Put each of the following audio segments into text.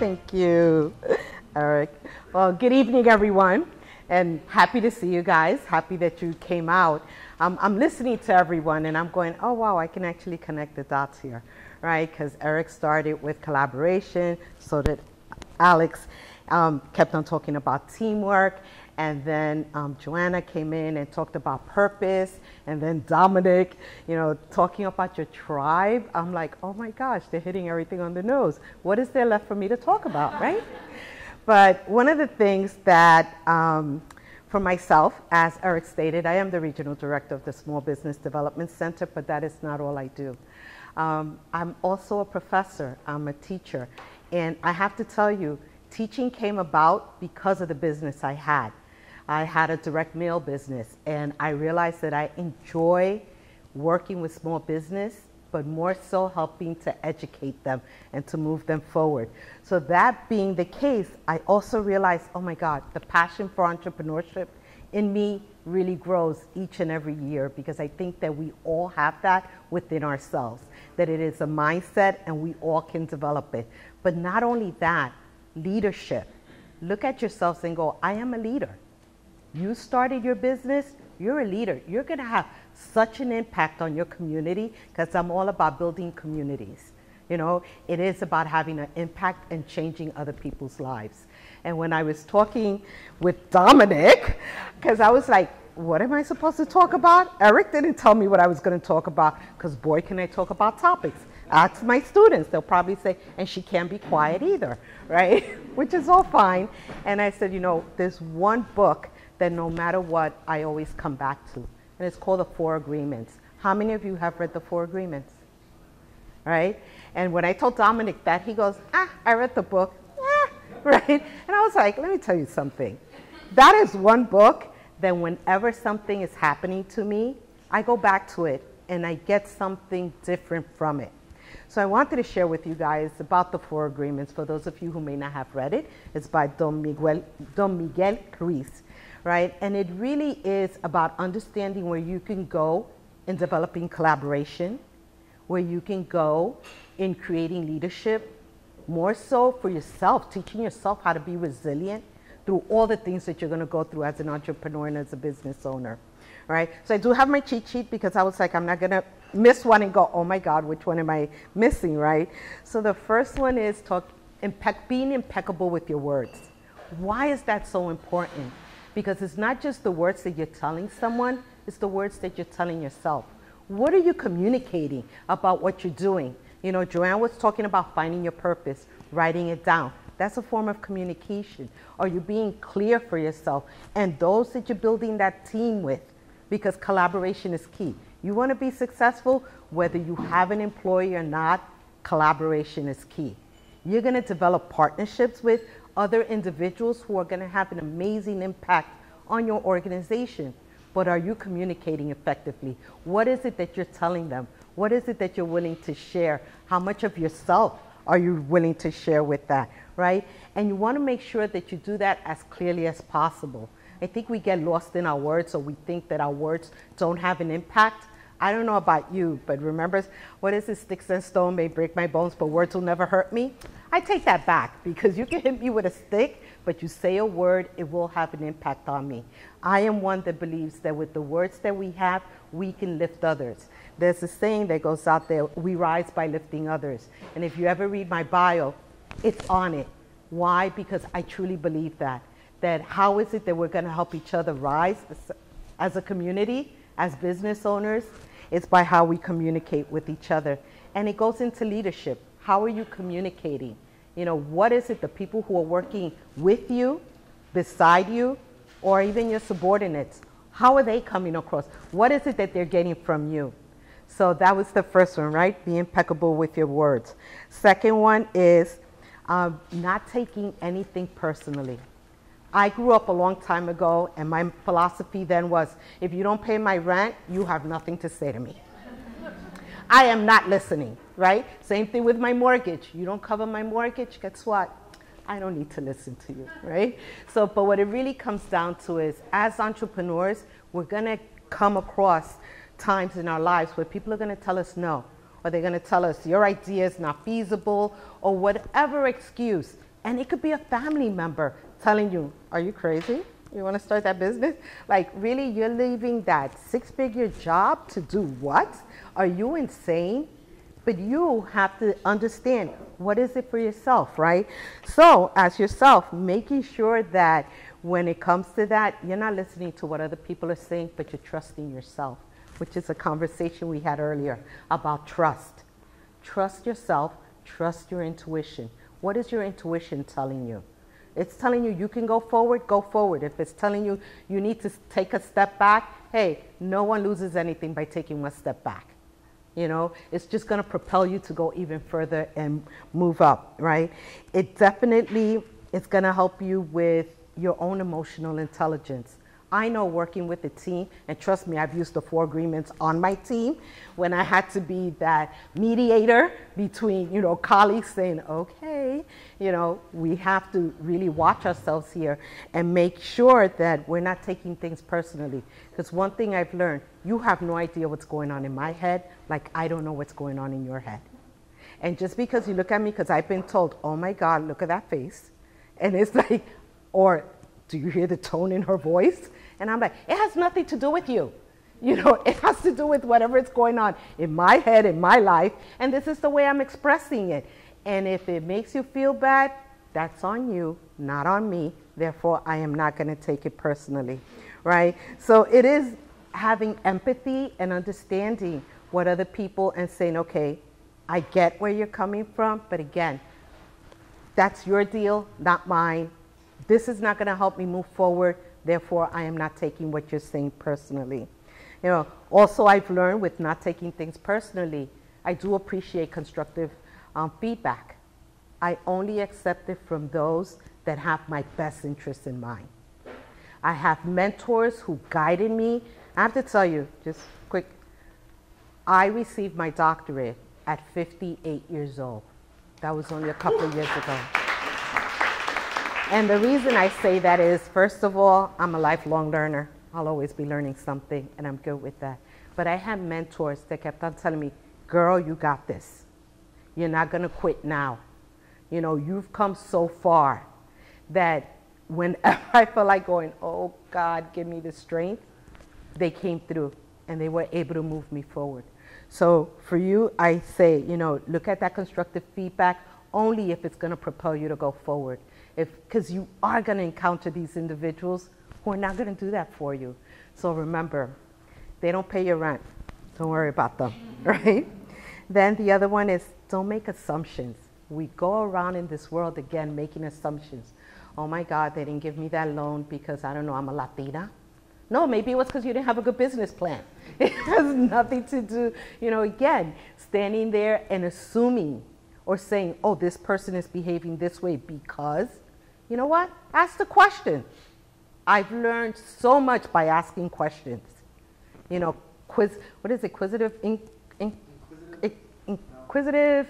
Thank you, Eric. Well, good evening, everyone, and happy to see you guys. Happy that you came out. Um, I'm listening to everyone, and I'm going, oh, wow, I can actually connect the dots here, right? Because Eric started with collaboration, so did Alex. Um, kept on talking about teamwork, and then um, Joanna came in and talked about purpose. And then Dominic, you know, talking about your tribe. I'm like, oh my gosh, they're hitting everything on the nose. What is there left for me to talk about, right? but one of the things that, um, for myself, as Eric stated, I am the regional director of the Small Business Development Center, but that is not all I do. Um, I'm also a professor, I'm a teacher, and I have to tell you, teaching came about because of the business I had. I had a direct mail business and I realized that I enjoy working with small business, but more so helping to educate them and to move them forward. So that being the case, I also realized, oh my God, the passion for entrepreneurship in me really grows each and every year because I think that we all have that within ourselves, that it is a mindset and we all can develop it. But not only that, leadership. Look at yourselves and go, I am a leader. You started your business, you're a leader. You're going to have such an impact on your community because I'm all about building communities. You know, it is about having an impact and changing other people's lives. And when I was talking with Dominic, because I was like, what am I supposed to talk about? Eric didn't tell me what I was going to talk about because boy, can I talk about topics. Ask my students, they'll probably say, and she can't be quiet either, right? Which is all fine. And I said, you know, there's one book that no matter what, I always come back to. And it's called the Four Agreements. How many of you have read the Four Agreements? Right? And when I told Dominic that, he goes, ah, I read the book. Ah, right? And I was like, let me tell you something. That is one book that whenever something is happening to me, I go back to it and I get something different from it. So I wanted to share with you guys about the Four Agreements. For those of you who may not have read it, it's by Don Miguel, Don Miguel Ruiz right? And it really is about understanding where you can go in developing collaboration, where you can go in creating leadership, more so for yourself, teaching yourself how to be resilient through all the things that you're going to go through as an entrepreneur and as a business owner, right? So I do have my cheat sheet because I was like, I'm not going to miss one and go, oh my God, which one am I missing, right? So the first one is talk, impec- being impeccable with your words. Why is that so important? Because it's not just the words that you're telling someone, it's the words that you're telling yourself. What are you communicating about what you're doing? You know, Joanne was talking about finding your purpose, writing it down. That's a form of communication. Are you being clear for yourself and those that you're building that team with? Because collaboration is key. You want to be successful, whether you have an employee or not, collaboration is key. You're going to develop partnerships with other individuals who are going to have an amazing impact on your organization. But are you communicating effectively? What is it that you're telling them? What is it that you're willing to share? How much of yourself are you willing to share with that, right? And you want to make sure that you do that as clearly as possible. I think we get lost in our words, or we think that our words don't have an impact. I don't know about you, but remember, what is it? Sticks and stone may break my bones, but words will never hurt me. I take that back because you can hit me with a stick, but you say a word, it will have an impact on me. I am one that believes that with the words that we have, we can lift others. There's a saying that goes out there we rise by lifting others. And if you ever read my bio, it's on it. Why? Because I truly believe that. That how is it that we're going to help each other rise as a community, as business owners? It's by how we communicate with each other. And it goes into leadership how are you communicating? You know, what is it the people who are working with you, beside you, or even your subordinates, how are they coming across? What is it that they're getting from you? So that was the first one, right? Be impeccable with your words. Second one is um, not taking anything personally. I grew up a long time ago, and my philosophy then was if you don't pay my rent, you have nothing to say to me. I am not listening, right? Same thing with my mortgage. You don't cover my mortgage, guess what? I don't need to listen to you, right? So, but what it really comes down to is as entrepreneurs, we're gonna come across times in our lives where people are gonna tell us no, or they're gonna tell us your idea is not feasible, or whatever excuse And it could be a family member telling you, Are you crazy? You want to start that business? Like, really, you're leaving that six figure job to do what? Are you insane? But you have to understand what is it for yourself, right? So, as yourself, making sure that when it comes to that, you're not listening to what other people are saying, but you're trusting yourself, which is a conversation we had earlier about trust. Trust yourself, trust your intuition. What is your intuition telling you? It's telling you you can go forward, go forward. If it's telling you you need to take a step back, hey, no one loses anything by taking one step back. You know, it's just going to propel you to go even further and move up, right? It definitely is going to help you with your own emotional intelligence. I know working with a team, and trust me, I've used the four agreements on my team when I had to be that mediator between, you know, colleagues saying, okay, you know, we have to really watch ourselves here and make sure that we're not taking things personally. Because one thing I've learned, you have no idea what's going on in my head, like I don't know what's going on in your head. And just because you look at me, because I've been told, oh my God, look at that face. And it's like, or do you hear the tone in her voice? And I'm like, it has nothing to do with you. You know, it has to do with whatever is going on in my head, in my life, and this is the way I'm expressing it. And if it makes you feel bad, that's on you, not on me. Therefore, I am not going to take it personally, right? So it is having empathy and understanding what other people and saying, okay, I get where you're coming from, but again, that's your deal, not mine. This is not going to help me move forward. Therefore, I am not taking what you're saying personally. You know, also I've learned with not taking things personally, I do appreciate constructive um, feedback. I only accept it from those that have my best interests in mind. I have mentors who guided me. I have to tell you, just quick, I received my doctorate at 58 years old. That was only a couple of years ago. And the reason I say that is, first of all, I'm a lifelong learner. I'll always be learning something, and I'm good with that. But I had mentors that kept on telling me, girl, you got this. You're not going to quit now. You know, you've come so far that whenever I felt like going, oh, God, give me the strength, they came through and they were able to move me forward. So for you, I say, you know, look at that constructive feedback only if it's going to propel you to go forward because you are going to encounter these individuals who are not going to do that for you. So remember, they don't pay your rent. Don't worry about them, right? Then the other one is don't make assumptions. We go around in this world again making assumptions. Oh my God, they didn't give me that loan because I don't know, I'm a Latina. No, maybe it was because you didn't have a good business plan. It has nothing to do, you know, again, standing there and assuming or saying, oh, this person is behaving this way because you know what? Ask the question. I've learned so much by asking questions. You know, quiz, what is it? Inquisitive, in, in, inquisitive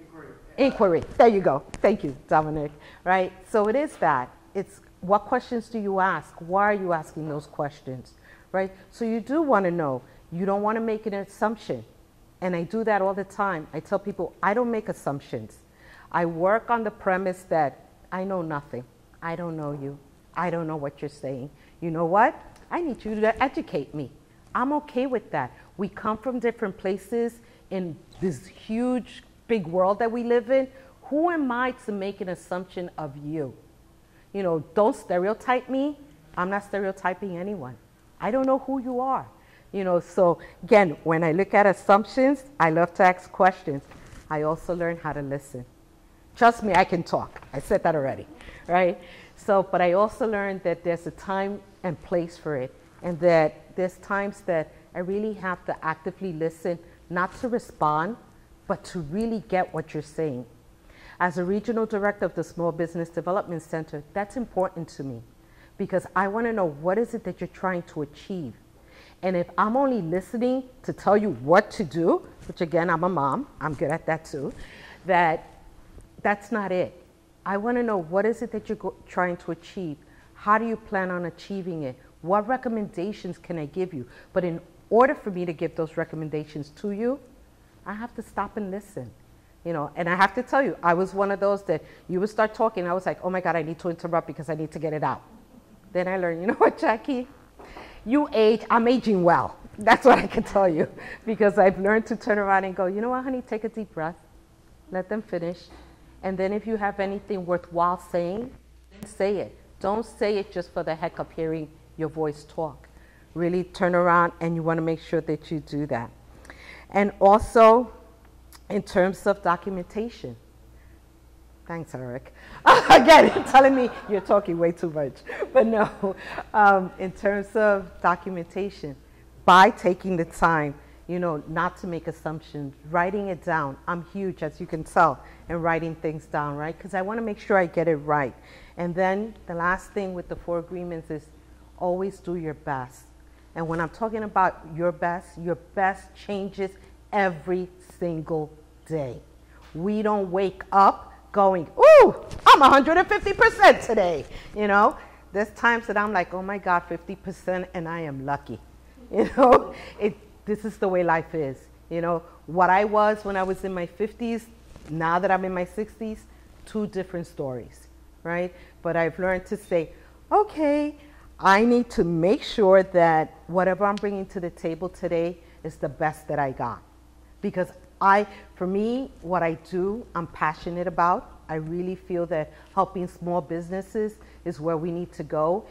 inquiry. inquiry. There you go. Thank you, Dominic. Right? So it is that. It's what questions do you ask? Why are you asking those questions? Right? So you do want to know. You don't want to make an assumption. And I do that all the time. I tell people I don't make assumptions. I work on the premise that I know nothing. I don't know you. I don't know what you're saying. You know what? I need you to educate me. I'm okay with that. We come from different places in this huge, big world that we live in. Who am I to make an assumption of you? You know, don't stereotype me. I'm not stereotyping anyone. I don't know who you are. You know, so again, when I look at assumptions, I love to ask questions. I also learn how to listen. Trust me, I can talk. I said that already, right? So, but I also learned that there's a time and place for it, and that there's times that I really have to actively listen, not to respond, but to really get what you're saying. As a regional director of the Small Business Development Center, that's important to me because I want to know what is it that you're trying to achieve. And if I'm only listening to tell you what to do, which again, I'm a mom, I'm good at that too, that that's not it. I want to know what is it that you're trying to achieve? How do you plan on achieving it? What recommendations can I give you? But in order for me to give those recommendations to you, I have to stop and listen. You know, and I have to tell you, I was one of those that you would start talking, I was like, oh my God, I need to interrupt because I need to get it out. Then I learned, you know what, Jackie? You age, I'm aging well. That's what I can tell you because I've learned to turn around and go, you know what, honey, take a deep breath, let them finish. And then if you have anything worthwhile saying, say it. Don't say it just for the heck of hearing your voice talk. Really turn around and you want to make sure that you do that. And also, in terms of documentation, Thanks, Eric. Again, telling me you're talking way too much. But no, um, in terms of documentation, by taking the time, you know, not to make assumptions, writing it down. I'm huge, as you can tell, in writing things down, right? Because I want to make sure I get it right. And then the last thing with the four agreements is always do your best. And when I'm talking about your best, your best changes every single day. We don't wake up going, ooh, I'm 150% today. You know, there's times that I'm like, oh my God, 50% and I am lucky. You know, it, this is the way life is. You know, what I was when I was in my 50s, now that I'm in my 60s, two different stories, right? But I've learned to say, okay, I need to make sure that whatever I'm bringing to the table today is the best that I got. Because I, for me, what I do, I'm passionate about. I really feel that helping small businesses is where we need to go.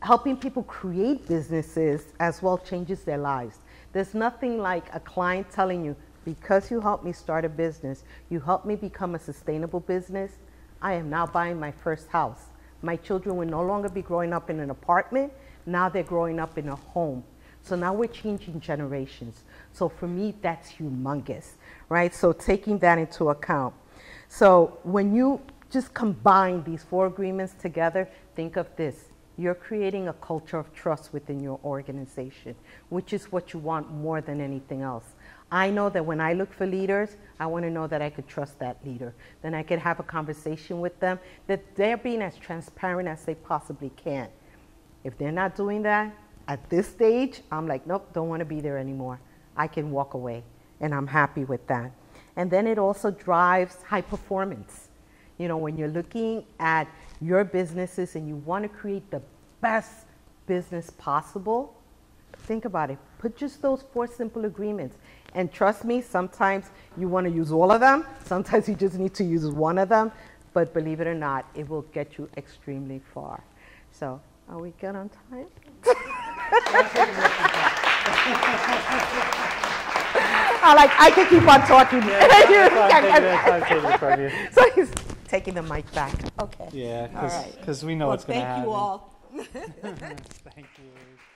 Helping people create businesses as well changes their lives. There's nothing like a client telling you, because you helped me start a business, you helped me become a sustainable business, I am now buying my first house. My children will no longer be growing up in an apartment, now they're growing up in a home. So now we're changing generations. So for me, that's humongous, right? So taking that into account. So when you just combine these four agreements together, think of this. You're creating a culture of trust within your organization, which is what you want more than anything else. I know that when I look for leaders, I want to know that I could trust that leader. Then I could have a conversation with them, that they're being as transparent as they possibly can. If they're not doing that, at this stage, I'm like, nope, don't want to be there anymore. I can walk away, and I'm happy with that. And then it also drives high performance. You know, when you're looking at your businesses and you want to create the best business possible, think about it. Put just those four simple agreements. And trust me, sometimes you want to use all of them, sometimes you just need to use one of them. But believe it or not, it will get you extremely far. So, are we good on time? I like I can keep on talking. Yeah, so he's taking the mic back. Okay. Yeah, All right. because we know Well, what's going to thank happen. you all. Thank you.